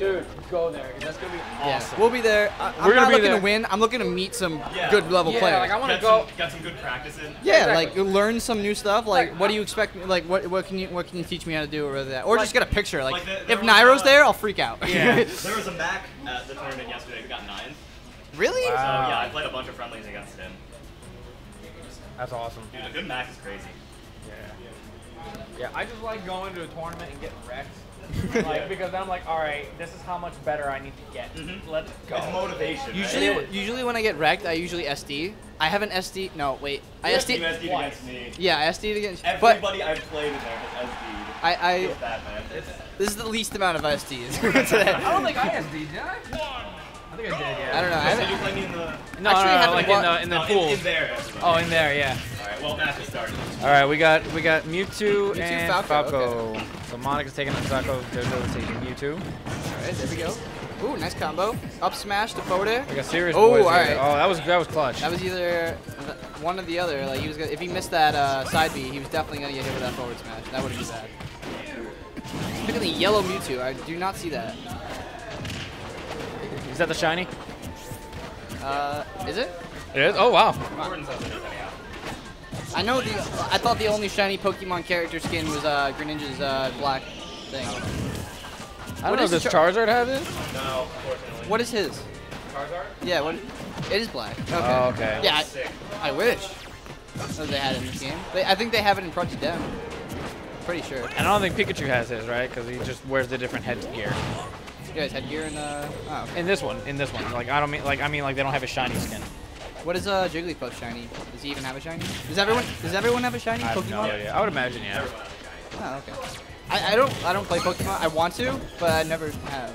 Dude, go there. That's gonna be Yeah, awesome. we'll be there. I, I'm We're gonna not be looking there. to win. I'm looking to meet some Yeah. good level Yeah, players. like I want to go. some, got some good practice in. yeah, Exactly. like learn some new stuff. Like, Like, what do you expect? me- Like, what what can you what can you teach me how to do or that? Or just get a picture. Like, like the- there if was, Nairo's uh, there, I'll freak out. Yeah. There was a Mac at the tournament yesterday who got ninth. really? Wow. So yeah, I played a bunch of friendlies against him. That's awesome. Dude, a good Mac is crazy. Yeah. Yeah, I just like going to a tournament and getting wrecked. like because I'm like, all right, this is how much better I need to get. Mhm. Let's go. It's motivation. Usually, right? Usually when I get wrecked, I usually SD. I have an SD. No, wait. I You SD. SD'd twice. against me. Yeah, I SD'd against. But Everybody I've played in there has SD'd. I, I It's bad, man. this is the least amount of SDs today. I don't think I SD did I? I think I did. Yeah. I don't know. I Did you haven't, play me in the? No, Actually, no, I no, like in the in the no, pool. In, in there. Oh, in there, yeah. All right. Well, match is started. All right, we got we got Mewtwo, Mewtwo, and Falco, Falco. So Monic's taking the Falco, Jojo's taking Mewtwo. all right, there we go. Ooh, nice combo. Up smash to forward air. We got serious Oh, boys all here. Oh, that was that was clutch. That was either one or the other. Like he was, gonna, if he missed that uh, side B, he was definitely gonna get hit with that forward smash. That would have been bad. Look at the yellow Mewtwo. I do not see that. Is that the shiny? Uh, is it? It is. Oh wow. I know the. I thought the only shiny Pokemon character skin was uh, Greninja's uh, black thing. I don't What know. is Does Char- Charizard have it? No, unfortunately. What is his? Charizard? Yeah, what? It is black. Okay. Oh, okay. Yeah, I, I wish. that they had it in this game. They, I think they have it in Project M. Pretty sure. And I don't think Pikachu has his, right? Because he just wears the different headgear. You guys headgear and uh. Oh. In this one, in this one, like I don't mean, like I mean, like they don't have a shiny skin. What is uh Jigglypuff shiny? Does he even have a shiny? Does everyone does everyone have a shiny I Pokemon? no idea. I would imagine, yeah. Oh, okay. I, I don't I don't play Pokemon. I want to, but I never have.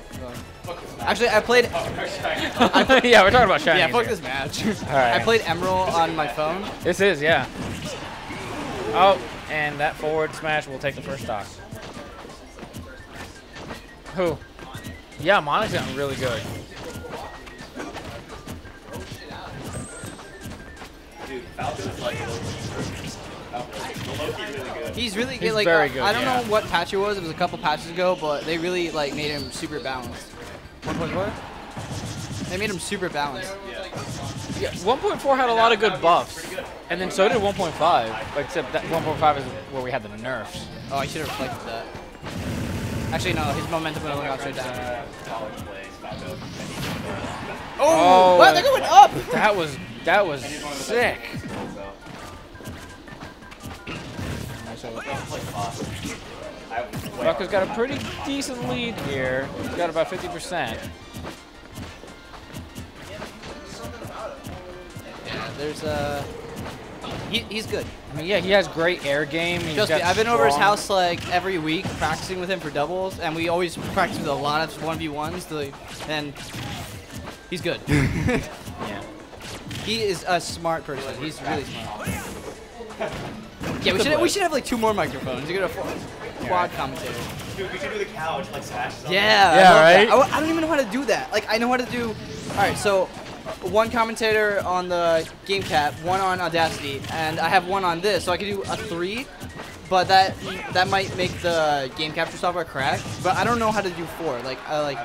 so. Actually, I played. yeah, we're talking about shiny. yeah, fuck this match. Alright. I played Emerald on my phone. This is, yeah. Oh, and that forward smash will take the first stock. Who? Yeah, Monic's gotten really good. Dude, Falcon is like Loki really good. He's really He's good. Like very good, I don't yeah. know what patch it was. It was a couple patches ago, but they really like made him super balanced. One point four. They made him super balanced. Yeah, 1.4 had a lot of good buffs, and then so did 1.5. Except that 1.5 is where we had the nerfs. Oh, I should have reflected that. Actually, no. His momentum would have gone straight down. College plays Falcon. Oh, Oh, wow, they're going up. That was that was sick. Falco's got a pretty decent lead here. He's got about 50%. Yeah, there's uh. He, he's good. I mean, yeah, he has great air game. He's Trust me, I've been over his house like every week practicing with him for doubles, and we always practice with a lot of 1v1s. To, and he's good. Yeah. he is a smart person. He's really smart. Yeah, we should we should have like two more microphones. You get a four- quad commentator. Dude, we should do the couch, like smash something. Yeah, I Yeah, love that. right? I, w- I don't even know how to do that. Like I know how to do. All right, so one commentator on the game cap, one on Audacity, and I have one on this, so I can do a three. But that that might make the game capture software crash. But I don't know how to do four. Like I like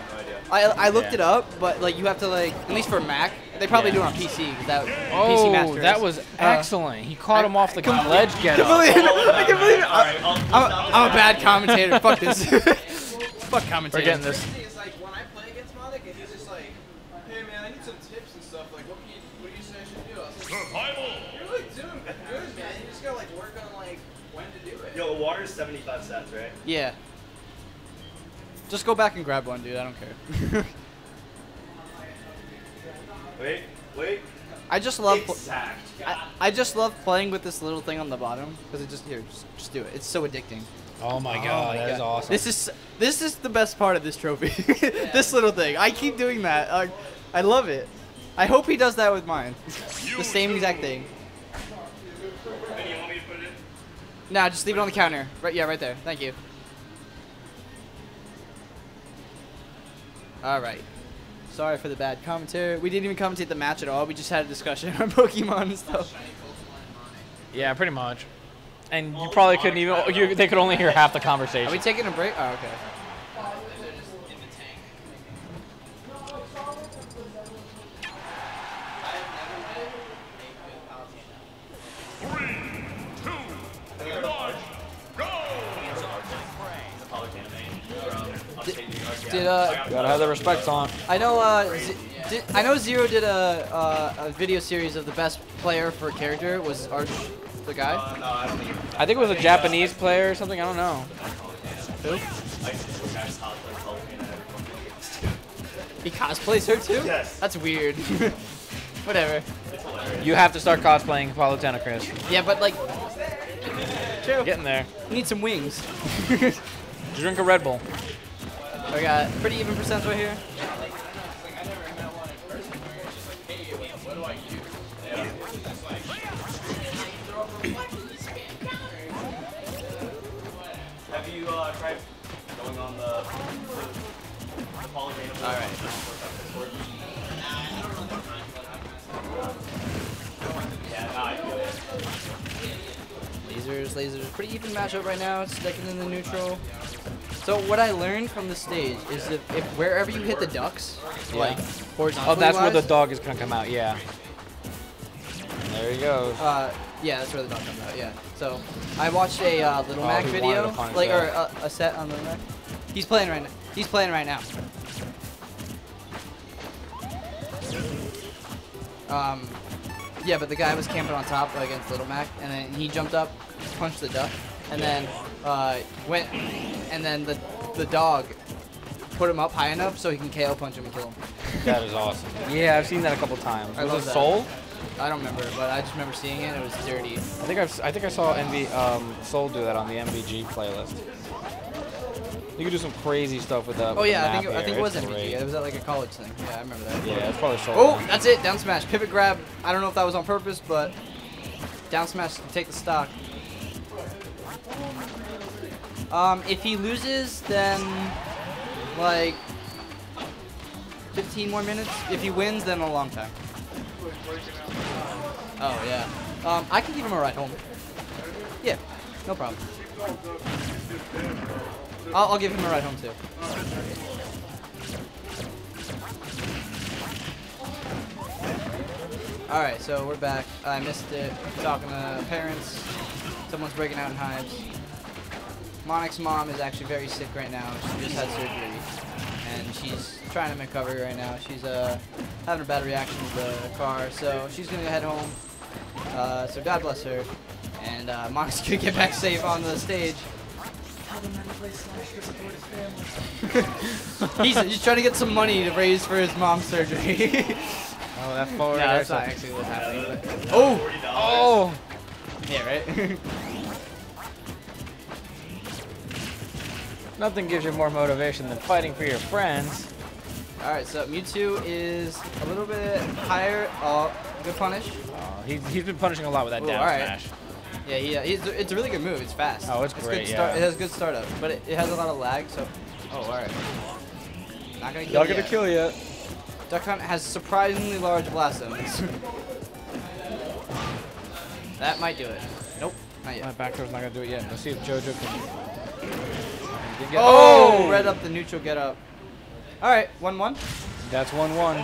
I have no idea. I, I looked Yeah. it up, but like you have to like at least for Mac, they probably Yeah. do it on PC because that PC Oh, that was uh, excellent. He caught I- him off the com- ledge get I can't believe it. I can't believe it. Alright, I'll- I'm, I'll a, stop I'm a bad commentator. Fuck this. Fuck We're getting this. is like when I play against Monica, he's just like, "Hey man, I need some tips and stuff. Like, what can you, what do you say I should do?" I was like, "You're really doing man. You just gotta like work on like when to do it." Yo, the water is 75 cents, right? Yeah. Just go back and grab one, dude. I don't care. Wait, wait. I just love. Exact. I, I just love playing with this little thing on the bottom because it just here, just, just do it. It's so addicting. Oh my Oh god, my that is God. awesome. This is this is the best part of this trophy. this little thing. I keep doing that. I, I love it. I hope he does that with mine. the same exact thing. Vinny, you want me to put it in? Nah, just leave it on the counter. Right, yeah, right there. Thank you. All right. Sorry for the bad commentary. We didn't even commentate the match at all. We just had a discussion on Pokemon and stuff. yeah, pretty much. And you probably couldn't even. You, they could only hear half the conversation. Are we taking a break? Oh, okay. Did uh, Gotta have the respect on. I know uh, Z- did, I know Zero did a uh, a video series of the best player for a character was Arch, the guy. Uh, no, I don't think. I think it was a Japanese player or something. I don't know. Who? I used to do a guy's top like Halloween and everything. He cosplays her too. Yes. That's weird. Whatever. You have to start cosplaying a Palutena, Chris. Yeah, but like, true. Getting there. Need some wings. Drink a Red Bull. I got pretty even percents right here. Have you uh, tried going on the the polygon? All right. Yeah, no, I feel it. Lasers, lasers. Pretty even matchup right now. It's second in the neutral. So what I learned from the stage is that if wherever you hit the ducks, like horizontally Oh, that's where the dog is gonna come out. Yeah. There he goes. Uh, yeah, that's where the dog comes out. Yeah. So I watched a uh, Little Oh, Mac video, like or a, a set on Little Mac. He's playing right now. He's playing right now. Um, yeah, but the guy was camping on top against Little Mac, and then he jumped up, punched the duck, and then uh, went, and then the the dog put him up high enough so he can KO punch him and kill him. That is awesome. Yeah, I've seen that a couple times. I was love it that. Soul? I don't remember, but I just remember seeing it. It was dirty. I think I've, I think I saw MV, um, Soul do that on the MVG playlist. You can do some crazy stuff with that. Oh with the yeah, I map think I think it was It's MVG. great. It was at like a college thing. Yeah, I remember that. Yeah, it's probably Soul. Oh, that's it. Down smash. Pivot grab. I don't know if that was on purpose, but down smash to take the stock. Um, if he loses, then like 15 more minutes. If he wins, then a long time. Oh yeah. Um, I can give him a ride home. Yeah, no problem. I'll, I'll give him a ride home too. All right, so we're back. I missed it. Talking to parents. Someone's breaking out in hives. Monic's mom is actually very sick right now. She just had surgery, and she's trying to recover right now. She's uh having a bad reaction to the car, so she's gonna head home. Uh, so God bless her. And uh, Monic's gonna get back safe on the stage. he's, he's trying to get some money to raise for his mom's surgery. Oh, that's forward. no, air that's not actually what's happening. But, Oh! Oh! yeah, right. Nothing gives you more motivation than fighting for your friends. All right, so Mewtwo is a little bit higher. Oh, good punish. Oh, he's, he's been punishing a lot with that Ooh, down alright. smash. Yeah, he, uh, he's, it's a really good move. It's fast. Oh, it's good great, Start, yeah. it has good startup, but it, it has a lot of lag. So, oh, all right. Not gonna kill. Not you gonna yet. kill you. Duck Hunt has surprisingly large blast zones. that might do it. Nope, not yet. My back throw's not gonna do it yet. Let's see if JoJo can. He get- Oh, red up the neutral get up. All right, one one. That's one one.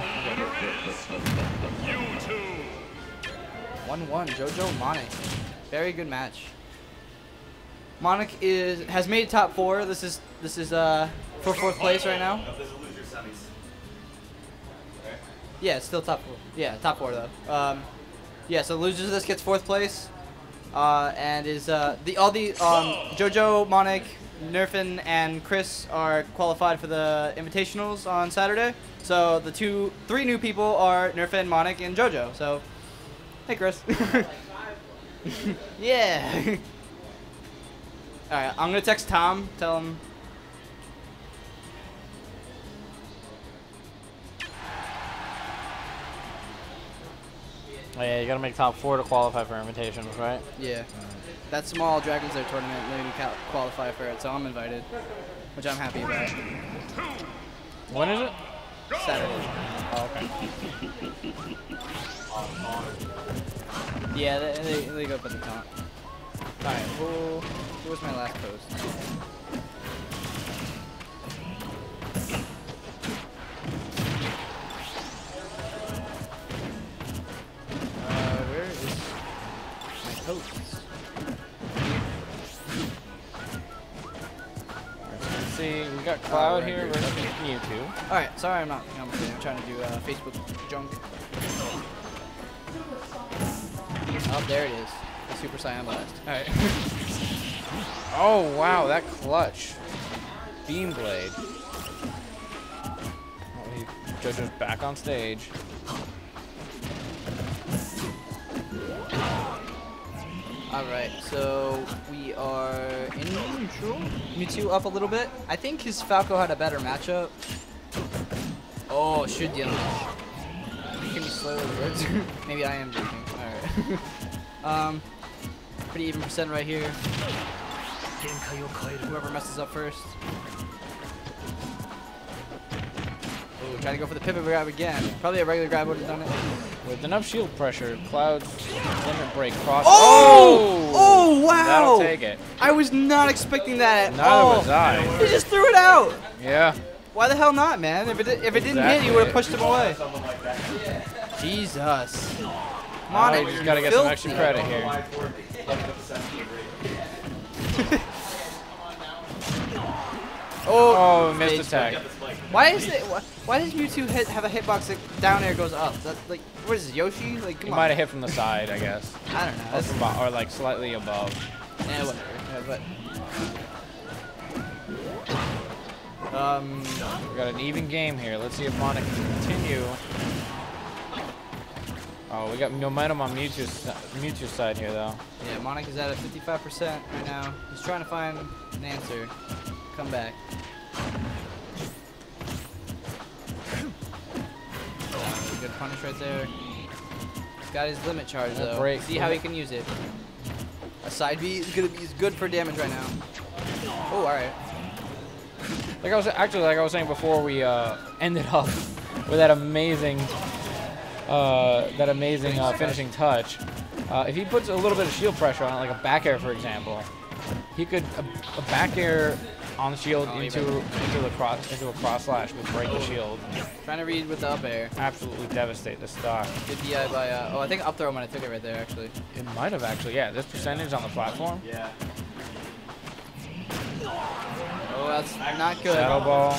One one. Jojo Monic. Very good match. Monic is has made top four. This is this is uh for fourth place right now. Yeah, it's still top four. Yeah, top four though. Um, yeah, so loses this gets fourth place, uh, and is uh, the all the um, JoJo, Monic, Nerfin, and Chris are qualified for the invitationals on Saturday. So the two, three new people are Nerfin, Monic, and JoJo. So, hey Chris. yeah. all right, I'm gonna text Tom. Tell him. Oh, yeah, you gotta make top four to qualify for invitations, right? Yeah. That small Dragon's Den tournament made me qualify for it, so I'm invited, which I'm happy about. When is it? Saturday. Oh, okay. Yeah, they, they, they go up at the top. Alright, who, who was my last post? See. We got Cloud here versus Mewtwo. All right, sorry, I'm not. I'm, trying to do uh, Facebook junk. Oh, there it is. The Super Saiyan Blast. All right. oh wow, that clutch. Beam Blade. Oh, he, JoJo's back on stage. All right, so we are in neutral. Mewtwo up a little bit. I think his Falco had a better matchup. Oh, should deal. Can slow words. Maybe I am joking. All right. um, pretty even percent right here. Whoever messes up first. Trying to go for the pivot grab again. Probably a regular grab would have done it. With enough shield pressure, Cloud's limit break cross. Oh! oh! Oh, wow! That'll take it. I was not expecting that at Neither all. was I. He just threw it out. Yeah. Why the hell not, man? If it if it didn't hit, Exactly. you would have pushed him away. Something like that. Jesus. Oh, Mono, you just gotta get some extra credit here. Oh, Oh, missed attack. Why is it? Why, why does Mewtwo hit, have a hitbox that down air goes up? That, like, what is this, Yoshi? Like, come He come might have hit from the side, I guess. I don't know. Or, from or like slightly above. yeah, whatever. Yeah, but. Um. We got an even game here. Let's see if Monica can continue. Oh, we got momentum on Mewtwo's, Mewtwo's side here, though. Yeah, Monic's at a 55% right now. He's trying to find an answer. Come back. Good punish right there. He's got his limit charge Yeah, though. break. See how he can use it. A side B is gonna be is good for damage right now. Oh, all right. Like I was actually, like I was saying before, we uh, ended up with that amazing, uh, that amazing uh, finishing touch. Uh, if he puts a little bit of shield pressure on it, like a back air, for example, he could a, a back air on the shield Oh, into into the cross into a cross slash would break the shield, Trying to read with the up air. absolutely devastate the stock. Good DI by. Uh, oh, I think up throw might have took it right there actually. It might have actually, yeah. This percentage on the platform, Yeah. Oh, that's not good. shadow ball.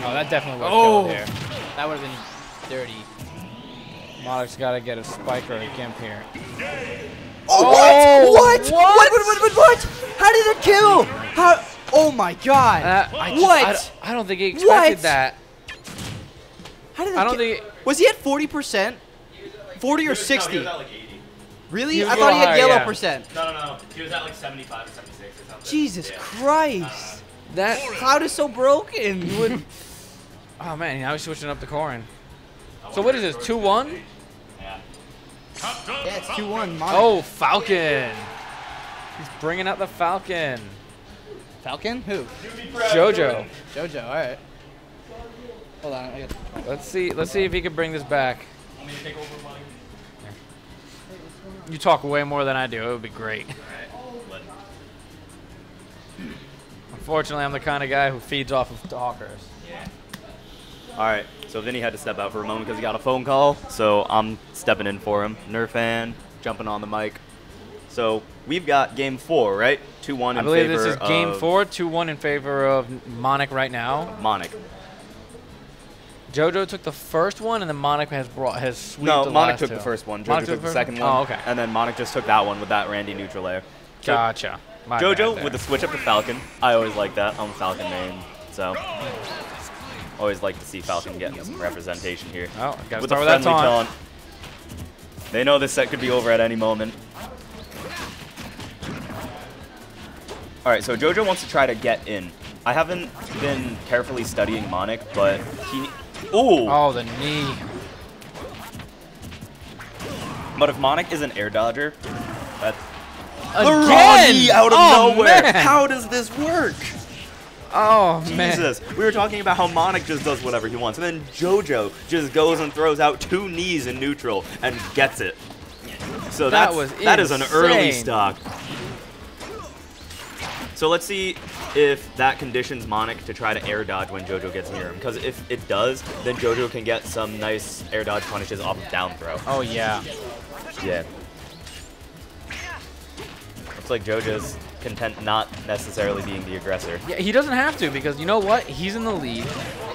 Oh, that definitely would have Oh. there. That would have been dirty. Monarch's got to get a spike or a gimp here. Oh, Oh, what? What? What? What? What? What? What? How did it kill? How? Oh my God! Uh, I just- what? I don't, I don't think he expected What? that. How did I don't ki- think. Was he at 40%? 40 or No, he 60? was at like 80. Really? He was I a thought he little had yellow higher, yeah. percent. No, no, no. He was at like 75 or 76 or something. Jesus Yeah. Christ! That. Cloud is so broken. Oh man, now he's switching up the Corrin. So what is this? Two one? Yeah. yeah, it's 2-1. Oh, Falcon. He's bringing out the Falcon. Falcon? Who? Jojo. Jojo. All right. Hold on. I got- Let's see. Let's see if he can bring this back. Want me to take over money? You talk way more than I do. It would be great. Alright. Unfortunately, I'm the kind of guy who feeds off of talkers. All right, so Vinny had to step out for a moment because he got a phone call. So I'm stepping in for him. Nerfan jumping on the mic. So we've got game four, right? Two one in favor. I believe favor this is game of four, two one in favor of Monic right now. Monic. Jojo took the first one, and then Monic has brought has swept No, the Monic last took two. the first one. Monic Jojo took took the second one? one. Oh, okay. And then Monic just took that one with that Randy neutral layer. So Gotcha. My Jojo with the switch up to Falcon. I always like that. I'm a Falcon main, so always like to see Falcon getting some representation here. Oh, gotta with start a with that friendly taunt. taunt. They know this set could be over at any moment. All right, so Jojo wants to try to get in. I haven't been carefully studying Monic, but he. Ooh! Oh, the knee. But if Monic is an air dodger, that Again! out of Oh, nowhere. man! How does this work? Oh man. We were talking about how Monic just does whatever he wants, and then JoJo just goes and throws out two knees in neutral and gets it. So That that's, was that is an early stock. So let's see if that conditions Monic to try to air dodge when JoJo gets near him. Because if it does, then JoJo can get some nice air dodge punishes off of down throw. Oh yeah. Yeah. Looks like JoJo's content not necessarily being the aggressor. Yeah, he doesn't have to because you know what? He's in the lead.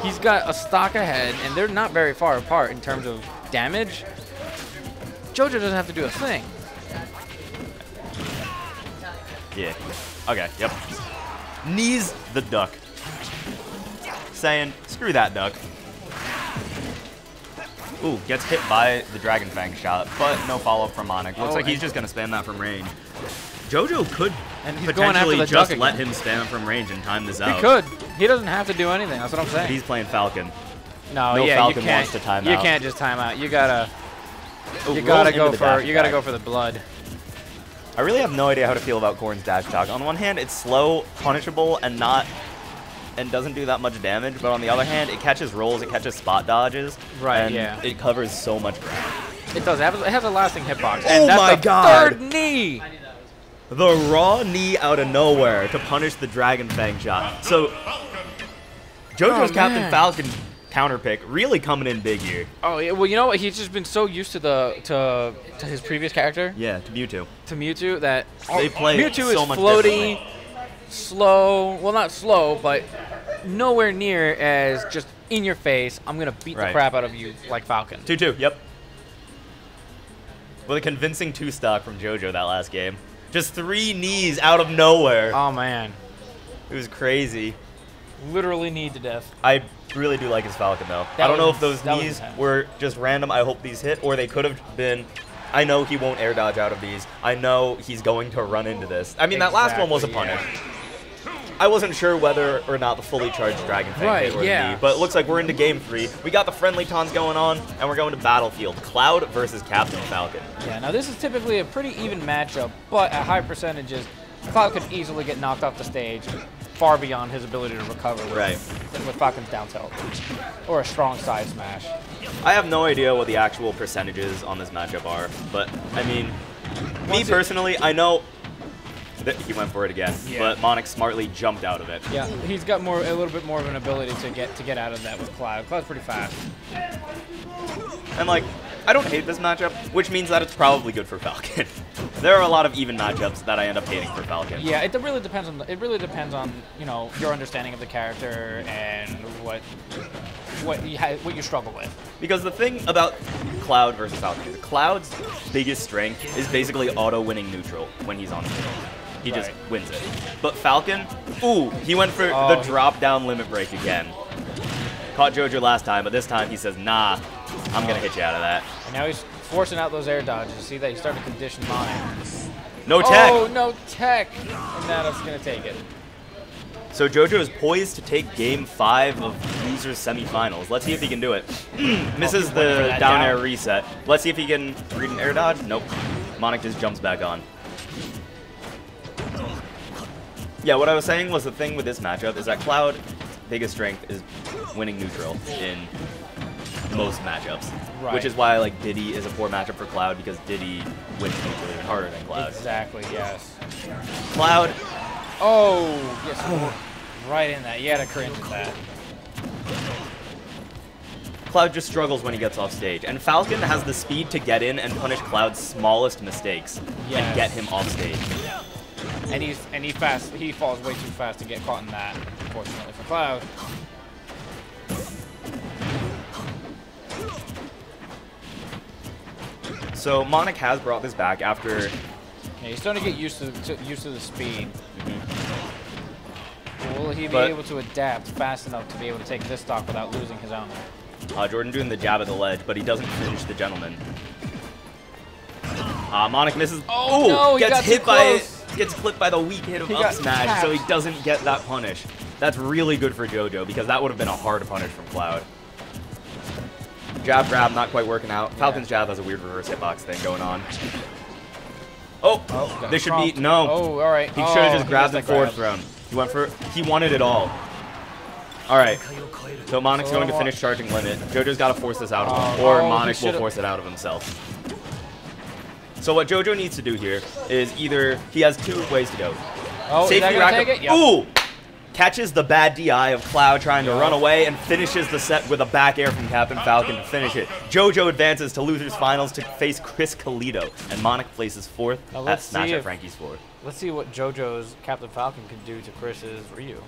He's got a stock ahead, and they're not very far apart in terms of damage. JoJo doesn't have to do a thing. Yeah. Okay, yep. Knees the duck. Saying, screw that duck. Ooh, gets hit by the Dragon Fang shot, but no follow-up from Monic. Looks Oh, like he's just going to spam that from range. JoJo could And he's going after potentially the just duck let again. him spam from range and time this out. He could. He doesn't have to do anything. That's what I'm saying. He's playing Falcon. no, no yeah, Falcon you can't. wants to time you out. You can't just time out. You gotta. Ooh, You gotta go for. You gotta go for the blood. I really have no idea how to feel about Corrin's dash attack. On one hand, it's slow, punishable, and not and doesn't do that much damage, but on the other hand, it catches rolls, it catches spot dodges, Right, and yeah. it covers so much ground. It does. It has, it has a lasting hitbox. Oh and that's my the God. Third knee. The raw knee out of nowhere to punish the Dragon Fang shot. So, JoJo's Oh, Captain. Falcon counter pick really coming in big here. Oh yeah. Well, you know what? He's just been so used to the to to his previous character, Yeah, to Mewtwo. to Mewtwo, that They oh, play Mewtwo so is much floaty, slow. Well, not slow, but nowhere near as just in your face. I'm gonna beat the crap out of you like Falcon. 2-2, yep. With a convincing two-stock from JoJo that last game. Just three knees out of nowhere. Oh man, It was crazy. literally knee to death. I really do like his Falcon though. That I don't know if those knees were just random. I hope these hit, or they could have been. I know he won't air dodge out of these. I know he's going to run into this. I mean, that last one was a Exactly, punish. yeah. I wasn't sure whether or not the fully charged Dragon Fang Right, hit yeah. knee, but it looks like we're into game three. We got the friendly taunts going on, and we're going to Battlefield. Cloud versus Captain Falcon. Yeah. Now this is typically a pretty even matchup, but at high percentages, Cloud could easily get knocked off the stage, far beyond his ability to recover with, Right. with Falcon's down tilt or a strong side smash. I have no idea what the actual percentages on this matchup are, but I mean, me Once personally, I know he went for it again, Yeah. but Monic smartly jumped out of it. Yeah, he's got more a little bit more of an ability to get to get out of that with Cloud. Cloud's pretty fast. And like, I don't hate this matchup, which means that it's probably good for Falcon. there are a lot of even matchups that I end up hating for Falcon. Yeah, it really depends on the, it really depends on you know your understanding of the character and what what you ha- what you struggle with. Because the thing about Cloud versus Falcon Cloud's biggest strength is basically auto-winning neutral when he's on stage. He just Right. wins it. But Falcon, ooh, he went for Oh, the drop-down limit break again. Caught JoJo last time, but this time he says, nah, I'm gonna hit you out of that. And now he's forcing out those air dodges. See that He's starting to condition Monic. No oh, tech! Oh no tech! And now that's gonna take it. So JoJo is poised to take game five of losers semifinals. Let's see if he can do it. Misses for the down down. air reset. Let's see if he can read an air dodge. Nope. Monic just jumps back on. Yeah, what I was saying was the thing with this matchup is that Cloud biggest strength is winning neutral in most matchups. Right. Which is why like Diddy is a poor matchup for Cloud because Diddy wins neutral even harder than Cloud. Exactly. Yes. Cloud Oh yes. right in that. You had to cringe at that. Cloud just struggles when he gets off stage, and Falcon has the speed to get in and punish Cloud's smallest mistakes Yes. and get him off stage. And he's and he fast. He falls way too fast to get caught in that. Unfortunately for Cloud. So Monic has brought this back after. Yeah, he's starting to get used to, to used to the speed. Will he be But- able to adapt fast enough to be able to take this stock without losing his own? Uh, Jordan doing the jab at the ledge, but he doesn't finish the gentleman. Uh, Monic misses. Oh, no, he gets hit by. Gets clipped by the weak hit of He up smash, so he doesn't get that punish. That's really good for JoJo because that would have been a hard punish from Cloud. Jab grab not quite working out. Falcon's jab has a weird reverse hitbox thing going on. Oh, Oh, this should be no. Oh, all right. He Oh, should have just grabbed the forward grab. thrown. He went for he wanted it all. All right. So Monic's So going to finish charging limit. JoJo's got to force this out of him, Oh, or Monic will force it out of himself. So what JoJo needs to do here is either he has two ways to go. Oh, Safety rack? Yep. Ooh! catches the bad DI of Cloud trying to run away and finishes the set with a back air from Captain Falcon to finish it. JoJo advances to losers finals to face Chris Calito, and Monic places fourth Now at Smash at Franky's fourth. Let's see what JoJo's Captain Falcon can do to Chris's Ryu.